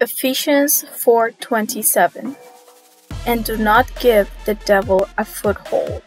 Ephesians 4:27 And do not give the devil a foothold.